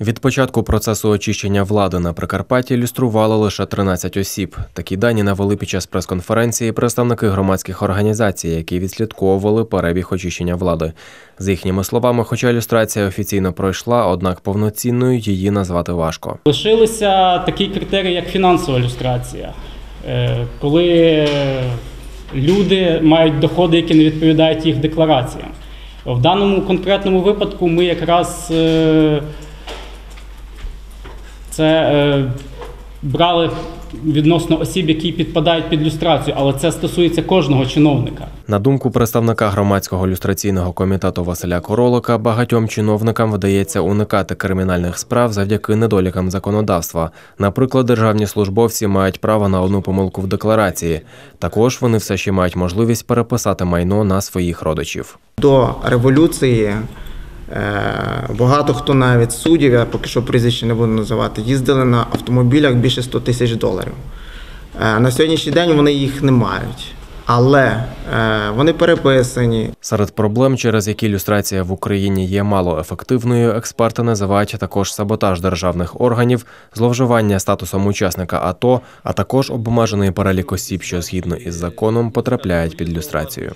Від початку процесу очищення влади на Прикарпатті ілюстрували лише 13 осіб. Такі дані навели під час прес-конференції представники громадських організацій, які відслідковували перебіг очищення влади. За їхніми словами, хоча ілюстрація офіційно пройшла, однак повноцінною її назвати важко. Лишилися такий критерій, як фінансова ілюстрація. Е, Коли люди мають доходи, які не відповідають їх деклараціям. В даному конкретному випадку ми якраз е, це е, брали відносно осіб, які підпадають під люстрацію, але це стосується кожного чиновника. На думку представника громадського люстраційного комітету Василя Королика, багатьом чиновникам вдається уникати кримінальних справ завдяки недолікам законодавства. Наприклад, державні службовці мають право на одну помилку в декларації. Також вони все ще мають можливість переписати майно на своїх родичів. До революції багато хто навіть суддів, я поки що прізвище не буду називати, їздили на автомобілях більше 100 тисяч доларів. Е, На сьогоднішній день вони їх не мають, але е, вони переписані, Серед проблем, через які люстрація в Україні є мало ефективною, експерти називають також саботаж державних органів, зловживання статусом учасника АТО, а також обмежений перелік осіб, що згідно із законом потрапляють під люстрацію.